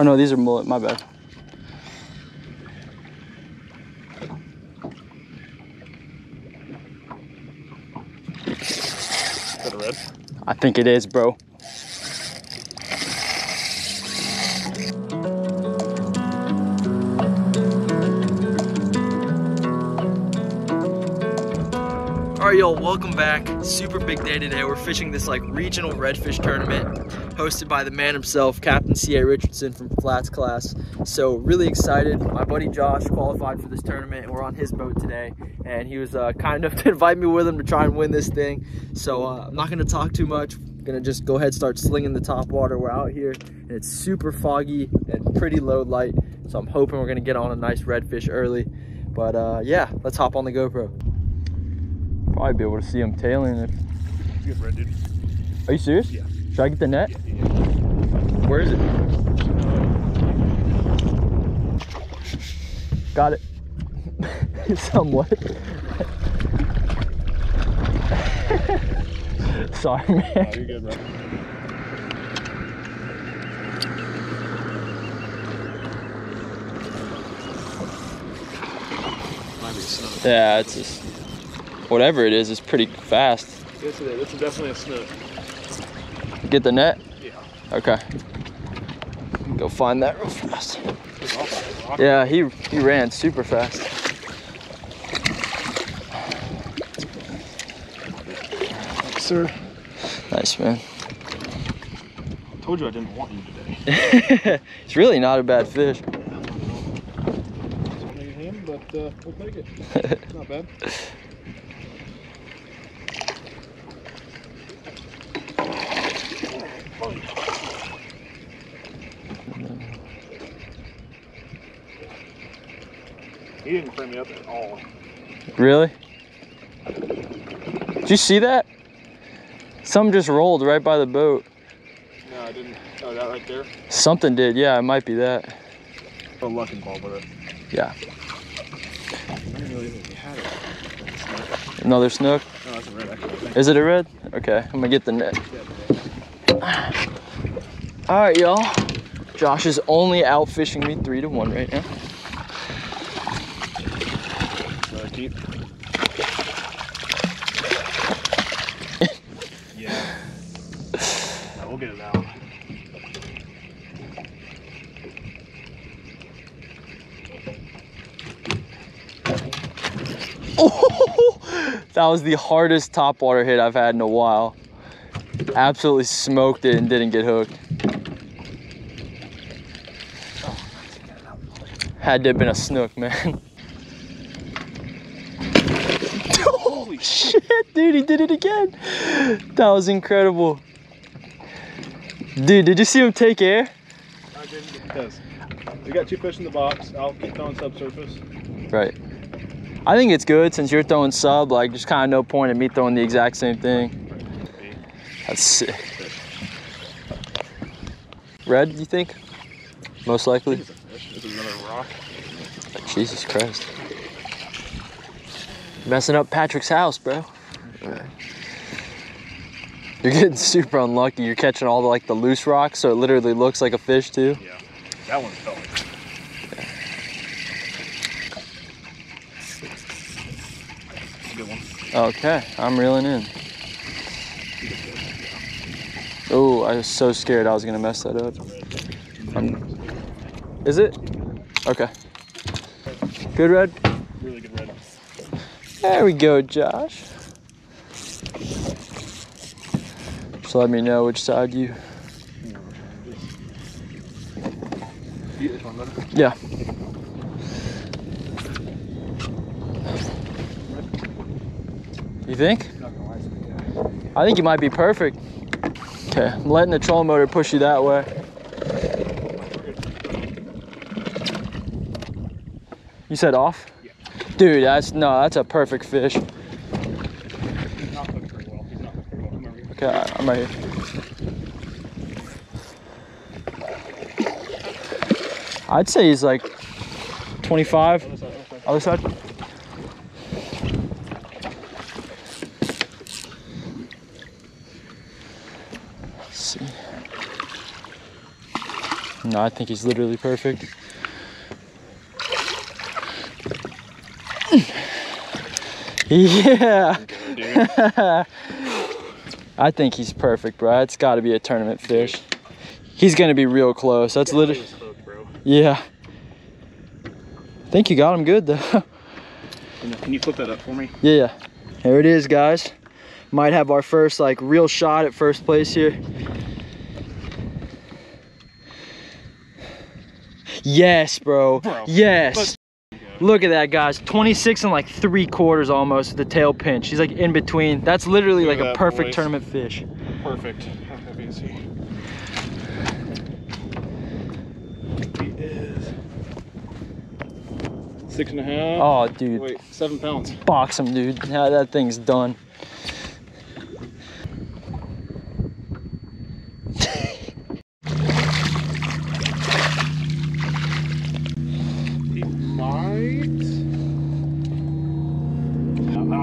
Oh no, these are mullet, my bad. Is that a red? I think it is, bro. All right, y'all, welcome back. Super big day today. We're fishing this like regional redfish tournament hosted by the man himself, Captain C.A. Richardson from Flats class. So really excited. My buddy Josh qualified for this tournament and we're on his boat today. And he was uh, kind enough to invite me with him to try and win this thing. So uh, I'm not gonna talk too much. I'm gonna just go ahead start slinging the top water. We're out here and it's super foggy and pretty low light. So I'm hoping we're gonna get on a nice redfish early. But uh, yeah, let's hop on the GoPro. Probably be able to see him tailing if. It's a good red, dude. Are you serious? Yeah. Should I get the net? Where is it? Got it. Somewhat. Sorry, Oh, man. you're good, bro. Might be a snook. Yeah, it's just whatever it is. It's pretty fast. Yes, it is. It's definitely a snook. Get the net. Yeah. Okay. Go find that real fast. It's off the rock. Yeah, he he ran super fast. Thanks, sir. Nice man. I Told you I didn't want you today. it's really not a bad fish. Don't him, but uh, we'll take it. Not bad. He me up at all. Really? Did you see that? Some just rolled right by the boat. No, I didn't. Oh, that right there? Something did. Yeah, it might be that. A luck involved with it. Yeah. I didn't really think he had it. Another snook. No, that's a red actually. Is it a red? Okay, I'm gonna get the net. All right, y'all. Josh is only out fishing me three to one right now. Another keep. yeah. No, we'll get it out. Oh, that was the hardest topwater hit I've had in a while. Absolutely smoked it and didn't get hooked. Had to have been a snook, man. Holy shit, dude, he did it again. That was incredible. Dude, did you see him take air? I didn't because we got two fish in the box. I'll keep throwing subsurface. Right. I think it's good since you're throwing sub, like just kind of no point in me throwing the exact same thing. That's sick. Red, you think? Most likely? It's. This is another rock. Jesus Christ. Messing up Patrick's house, bro. You're getting super unlucky. You're catching all the like the loose rocks, so it literally looks like a fish too. Yeah. That one. Good one. Okay, I'm reeling in. Oh, I was so scared I was gonna mess that up. I'm- is it? Okay. Good red? Really good red. There we go, Josh. Just let me know which side you. Eat this one, brother. Yeah. You think? Not gonna lie, it's pretty good. I think you might be perfect. Okay, I'm letting the trolling motor push you that way. You said off? Yeah. Dude, that's no, that's a perfect fish. He's not hooked very well. He's not hooked very well. Come. Okay, I- I'm right here. I'd say he's like 25. Other side, other side. Other side? See. No, I think he's literally perfect. Yeah. I think he's perfect, bro. It's got to be a tournament fish. He's gonna be real close. That's literally, yeah. I think you got him good though. Can you- flip that up for me? yeah. There it is, guys. Might have our first like real shot at first place here. Yes, bro. Bro, yes. Look at that, guys. 26 and like three quarters almost the tail pinch. He's like in between. That's literally Look like at a perfect boys. tournament fish. Perfect. How heavy is he? He is six and a half. Oh, dude. Wait, seven pounds. Box him, dude. Yeah, that thing's done.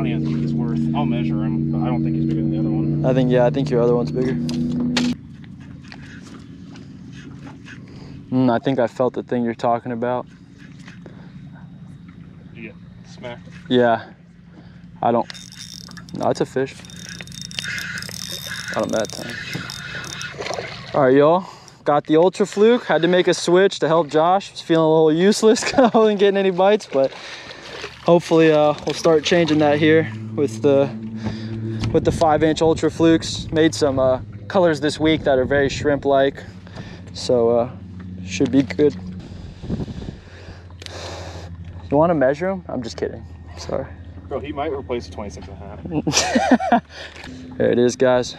Don't even think he's worth. I'll measure him, but I don't think he's bigger than the other one. I think, yeah, I think your other one's bigger. Mm, I think I felt the thing you're talking about. You get smacked. Yeah. I don't. No, it's a fish. Not on that time. All right, y'all. Got the Ultra Fluke. Had to make a switch to help Josh. Was feeling a little useless. I wasn't getting any bites, but hopefully uh, we'll start changing that here with the with the five inch Ultra Flukes. Made some uh, colors this week that are very shrimp-like, so uh, should be good. You want to measure them? I'm just kidding. Sorry. Bro, he might replace the 26 and a half. There it is, guys.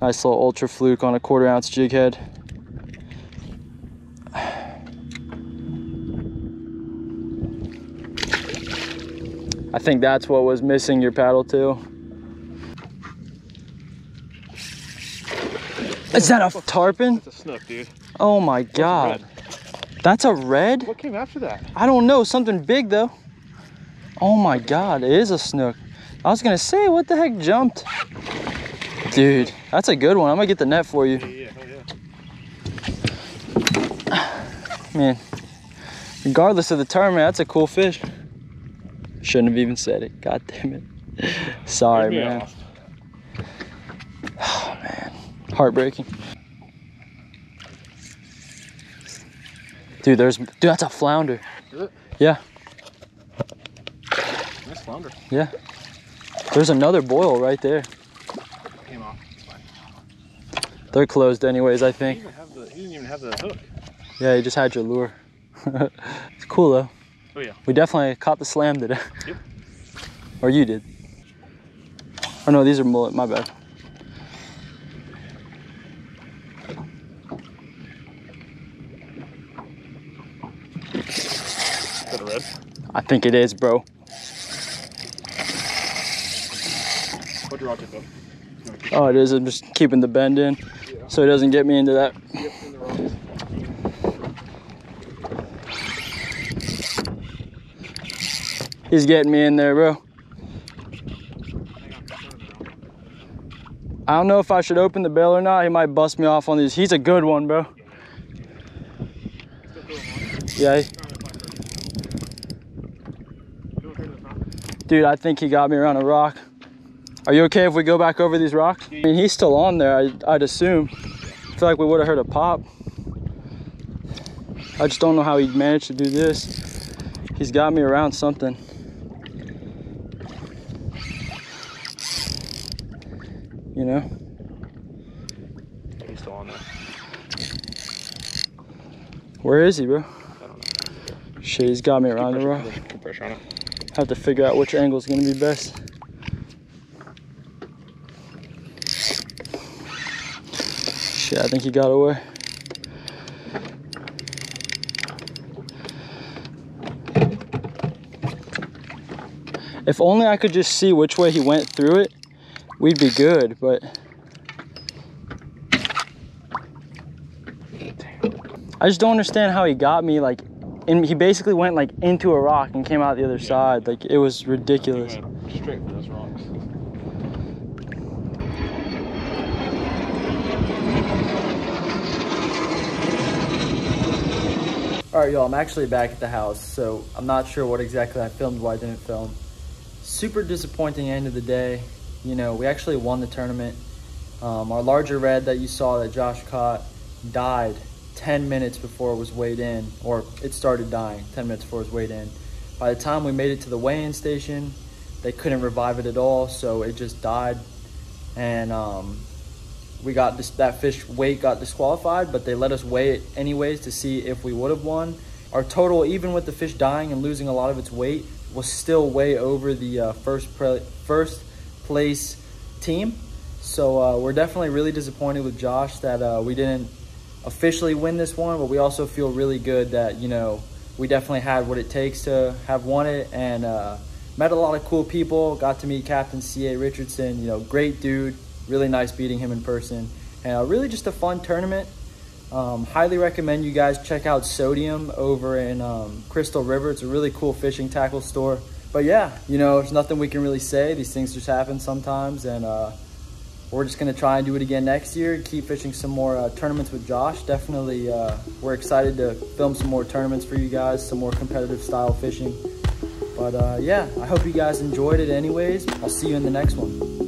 Nice little ultra fluke on a quarter ounce jig head. I think that's what was missing your paddle too. Is that a tarpon? It's a snook, dude. Oh my god. That's a red? What came after that? I don't know, something big though. Oh my god, it is a snook. I was gonna say, what the heck jumped? Dude, that's a good one. I'm gonna get the net for you. Yeah, yeah, yeah. Man, regardless of the tournament, that's a cool fish. Shouldn't have even said it. God damn it. Sorry, man. off. Oh, man. Heartbreaking. Dude, there's, dude, that's a flounder. Is it? Yeah, Nice flounder. yeah. There's another boil right there. Came off. It's fine. They're closed anyways, I He think. didn't, have the, he didn't even have the hook. Yeah, you just had your lure. it's cool though. Oh, yeah. We definitely caught the slam today. Yep. or you did. Oh no, these are mullet, my bad. Is that a red? I think it is, bro. What'd your rod tip up? Oh, it is. I'm just keeping the bend in so it doesn't get me into that. Yep, in the rocks. He's getting me in there, bro. I don't know if I should open the bail or not. He might bust me off on these. He's a good one, bro. Yeah, dude, I think he got me around a rock. Are you okay if we go back over these rocks? I mean, he's still on there, I, I'd assume. I feel like we would have heard a pop. I just don't know how he managed to do this. He's got me around something. You know? He's still on there. Where is he, bro? I don't know. Shit, he's got me around the rock. Keep pressure on it. Have to figure out which angle is gonna be best. Shit, I think he got away. If only I could just see which way he went through it, we'd be good, but I just don't understand how he got me like and he basically went like into a rock and came out the other side. Like it was He ridiculous. went straight for those rocks. All right, y'all, I'm actually back at the house, so I'm not sure what exactly I filmed, why I didn't film. Super disappointing end of the day. You know, we actually won the tournament. Um, our larger red that you saw that Josh caught died 10 minutes before it was weighed in, or it started dying 10 minutes before it was weighed in. By the time we made it to the weigh-in station, they couldn't revive it at all, so it just died. And um, we got this, that fish weight got disqualified, but they let us weigh it anyways to see if we would have won. Our total, even with the fish dying and losing a lot of its weight, was still way over the uh, first first place team. So uh, we're definitely really disappointed with Josh that uh, we didn't officially win this one, but we also feel really good that you know we definitely had what it takes to have won it and uh, met a lot of cool people. Got to meet Captain C.A. Richardson, you know, great dude Really nice beating him in person. And uh, really just a fun tournament. Um, highly recommend you guys check out Sodium over in um, Crystal River. It's a really cool fishing tackle store. But yeah, you know, there's nothing we can really say. These things just happen sometimes. And uh, we're just going to try and do it again next year. Keep fishing some more uh, tournaments with Josh. Definitely, uh, we're excited to film some more tournaments for you guys, some more competitive style fishing. But uh, yeah, I hope you guys enjoyed it anyways. I'll see you in the next one.